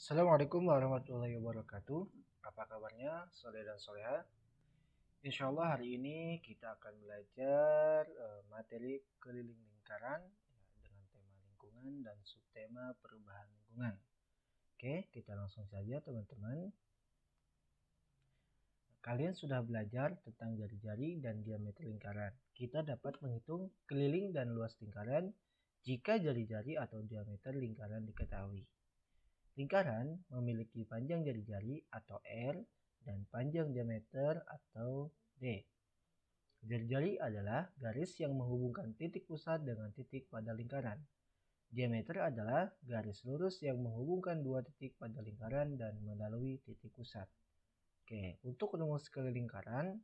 Assalamualaikum warahmatullahi wabarakatuh. Apa kabarnya sore dan soleha? Insya Allah hari ini kita akan belajar uh, materi keliling lingkaran ya, dengan tema lingkungan dan subtema perubahan lingkungan. Oke, kita langsung saja teman-teman. Kalian sudah belajar tentang jari-jari dan diameter lingkaran. Kita dapat menghitung keliling dan luas lingkaran jika jari-jari atau diameter lingkaran diketahui. Lingkaran memiliki panjang jari-jari atau R dan panjang diameter atau D. Jari-jari adalah garis yang menghubungkan titik pusat dengan titik pada lingkaran. Diameter adalah garis lurus yang menghubungkan dua titik pada lingkaran dan melalui titik pusat. Oke, untuk rumus lingkaran,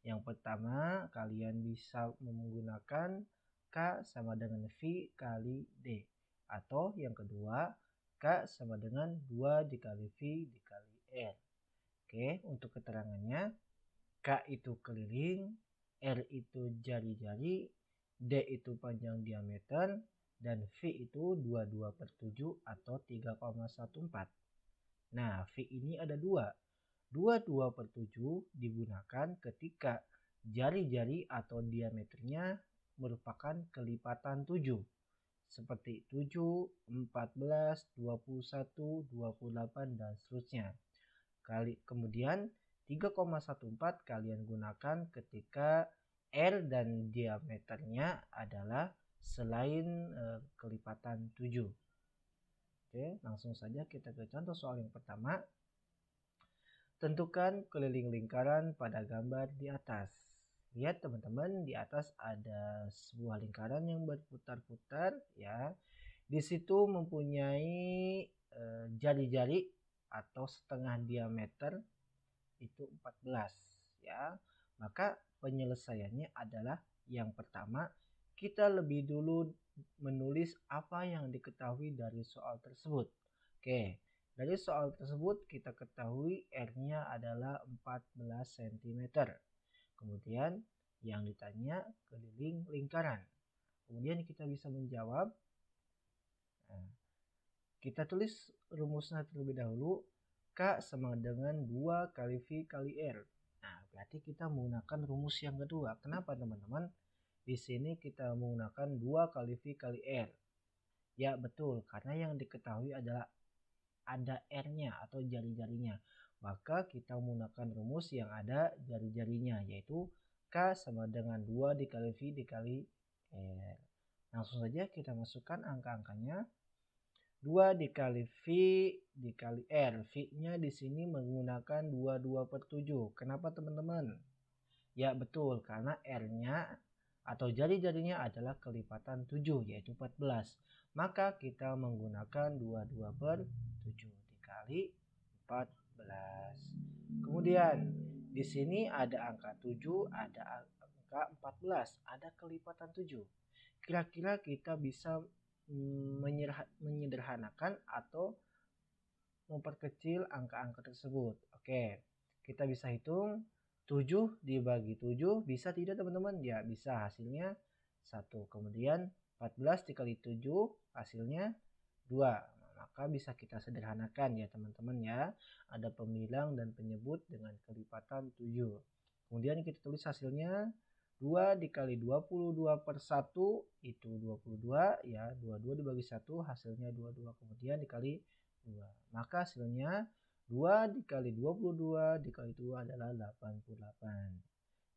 yang pertama kalian bisa menggunakan K sama dengan V kali D. Atau yang kedua, K sama dengan 2 dikali V dikali R. Oke, untuk keterangannya, K itu keliling, R itu jari-jari, D itu panjang diameter, dan V itu 22 per 7 atau 3,14. Nah, V ini ada dua. 22 per 7 digunakan ketika jari-jari atau diameternya merupakan kelipatan 7 seperti 7, 14, 21, 28 dan seterusnya. Kali kemudian 3,14 kalian gunakan ketika R dan diameternya adalah selain e, kelipatan 7. Oke, langsung saja kita ke contoh soal yang pertama. Tentukan keliling lingkaran pada gambar di atas. Lihat teman-teman di atas ada sebuah lingkaran yang berputar-putar ya. Di situ mempunyai eh, jari-jari e, atau setengah diameter itu 14 ya. Maka penyelesaiannya adalah yang pertama kita lebih dulu menulis apa yang diketahui dari soal tersebut. Oke, dari soal tersebut kita ketahui R-nya adalah 14 cm. Kemudian yang ditanya keliling lingkaran. Kemudian kita bisa menjawab. Nah, kita tulis rumusnya terlebih dahulu. K sama dengan 2 kali V kali R. Nah, berarti kita menggunakan rumus yang kedua. Kenapa teman-teman? Di sini kita menggunakan 2 kali V kali R. Ya betul, karena yang diketahui adalah ada R-nya atau jari-jarinya maka kita menggunakan rumus yang ada jari-jarinya yaitu K sama dengan 2 dikali V dikali R. Langsung saja kita masukkan angka-angkanya. 2 dikali V dikali R. V-nya di sini menggunakan 22 per 7. Kenapa teman-teman? Ya betul, karena R-nya atau jari-jarinya adalah kelipatan 7 yaitu 14. Maka kita menggunakan 22 per 7 dikali 14. Kemudian di sini ada angka 7, ada angka 14, ada kelipatan 7. Kira-kira kita bisa mm, menyederhanakan atau memperkecil angka-angka tersebut. Oke, kita bisa hitung 7 dibagi 7 bisa tidak teman-teman? Ya bisa hasilnya 1. Kemudian 14 dikali 7 hasilnya 2 maka bisa kita sederhanakan ya teman-teman ya. Ada pemilang dan penyebut dengan kelipatan 7 kemudian kita tulis hasilnya 2 dikali 22 per 1 itu 22 ya. 22 dibagi 1 hasilnya 22 kemudian dikali 2 maka hasilnya 2 dikali 22 dikali 2 adalah 88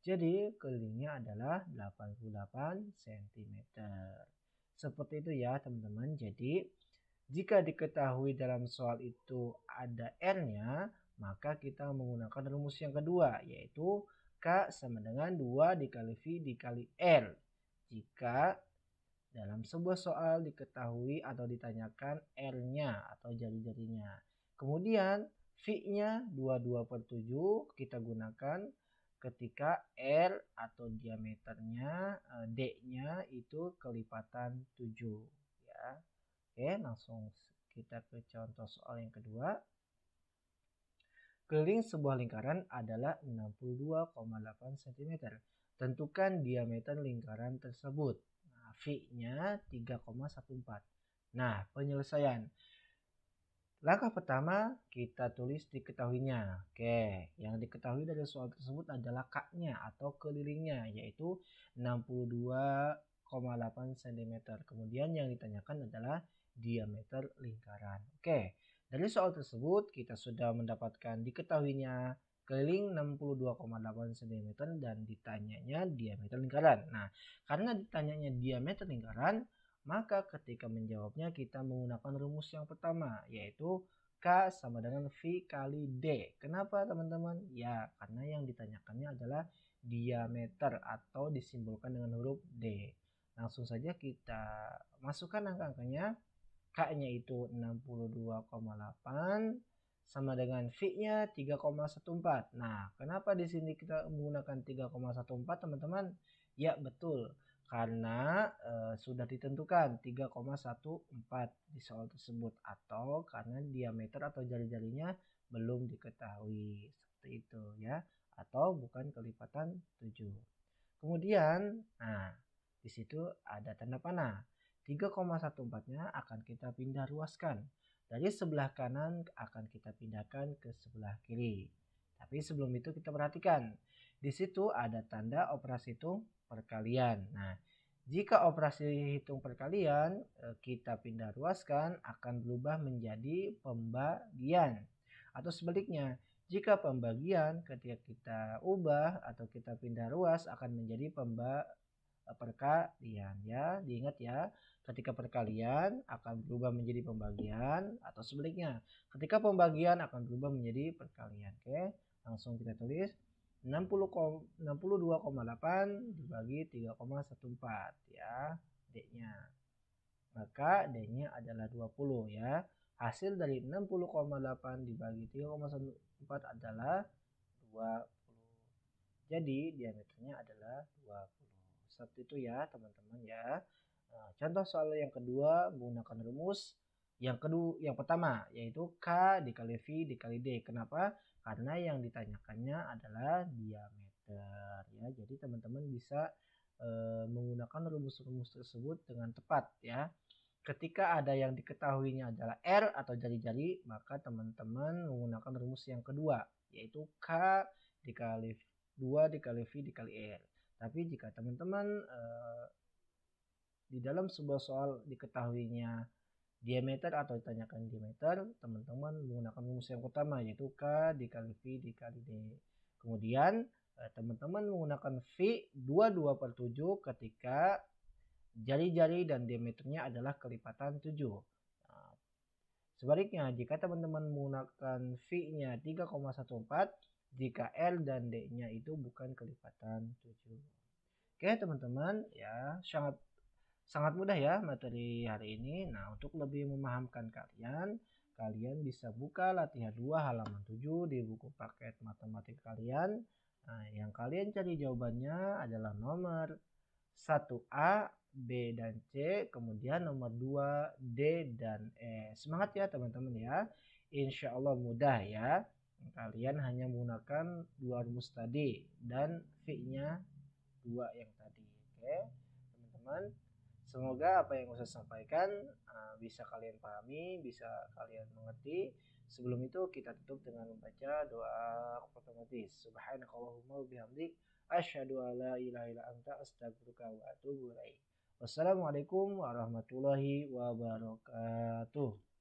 jadi kelilingnya adalah 88 cm seperti itu ya teman-teman. Jadi jika diketahui dalam soal itu ada R-nya, maka kita menggunakan rumus yang kedua, yaitu K sama dengan 2 dikali V dikali R. Jika dalam sebuah soal diketahui atau ditanyakan R-nya atau jari-jarinya. Kemudian V-nya 22 per 7 kita gunakan ketika R atau diameternya eh, D-nya itu kelipatan 7 ya. Oke, langsung kita ke contoh soal yang kedua. Keliling sebuah lingkaran adalah 62,8 cm. Tentukan diameter lingkaran tersebut. Nah, V-nya 3,14. Nah, penyelesaian. Langkah pertama kita tulis diketahuinya. Oke, yang diketahui dari soal tersebut adalah kaknya atau kelilingnya yaitu 62,8 cm. Kemudian yang ditanyakan adalah diameter lingkaran. Oke, dari soal tersebut kita sudah mendapatkan diketahuinya keliling 62,8 cm dan ditanyanya diameter lingkaran. Nah, karena ditanyanya diameter lingkaran, maka ketika menjawabnya kita menggunakan rumus yang pertama yaitu K sama dengan V kali D. Kenapa teman-teman? Ya karena yang ditanyakannya adalah diameter atau disimbolkan dengan huruf D. Langsung saja kita masukkan angka-angkanya. K-nya itu 62,8 sama dengan V-nya 3,14. Nah, kenapa di sini kita menggunakan 3,14 teman-teman? Ya betul, karena e, sudah ditentukan 3,14 di soal tersebut atau karena diameter atau jari-jarinya belum diketahui seperti itu ya atau bukan kelipatan 7. Kemudian nah di situ ada tanda panah. 3,14-nya akan kita pindah ruaskan. Dari sebelah kanan akan kita pindahkan ke sebelah kiri. Tapi sebelum itu kita perhatikan. Di situ ada tanda operasi hitung perkalian. Nah, jika operasi hitung perkalian eh, kita pindah ruaskan akan berubah menjadi pembagian. Atau sebaliknya, jika pembagian ketika kita ubah atau kita pindah ruas akan menjadi pemba eh, perkalian ya. Diingat ya, ketika perkalian akan berubah menjadi pembagian atau sebaliknya. Ketika pembagian akan berubah menjadi perkalian. Oke, langsung kita tulis 62,8 dibagi 3,14 ya D-nya. Maka D-nya adalah 20 ya. Hasil dari 60,8 dibagi 3,14 adalah 20. Jadi diameternya adalah 20. Seperti itu ya teman-teman ya. Nah, contoh soal yang kedua menggunakan rumus yang kedua yang pertama yaitu K dikali V dikali D. Kenapa? karena yang ditanyakannya adalah diameter ya jadi teman-teman bisa e, menggunakan rumus-rumus tersebut dengan tepat ya ketika ada yang diketahuinya adalah R atau jari-jari maka teman-teman menggunakan rumus yang kedua yaitu K dikali 2 dikali V dikali R tapi jika teman-teman e, di dalam sebuah soal diketahuinya diameter atau ditanyakan diameter, teman-teman menggunakan rumus yang pertama yaitu K dikali V dikali D. Kemudian eh, teman-teman menggunakan V 22 per 7 ketika jari-jari dan diameternya adalah kelipatan 7. Nah, sebaliknya, jika teman-teman menggunakan V-nya 3,14, jika L dan D-nya itu bukan kelipatan 7. Oke teman-teman, ya sangat Sangat mudah ya materi hari ini. Nah, untuk lebih memahamkan kalian, kalian bisa buka latihan 2 halaman 7 di buku paket matematik kalian. Nah, yang kalian cari jawabannya adalah nomor 1A, B, dan C, kemudian nomor 2, D, dan E. Semangat ya teman-teman ya. Insya Allah mudah ya. Kalian hanya menggunakan dua rumus tadi dan V-nya dua yang tadi. Oke, teman-teman. Semoga apa yang saya sampaikan uh, bisa kalian pahami, bisa kalian mengerti. Sebelum itu kita tutup dengan membaca doa otomatis. Subhanakallahumma bihamdik asyhadu alla ilaha illa anta astaghfiruka wa atubu ilaik. Wassalamualaikum warahmatullahi wabarakatuh.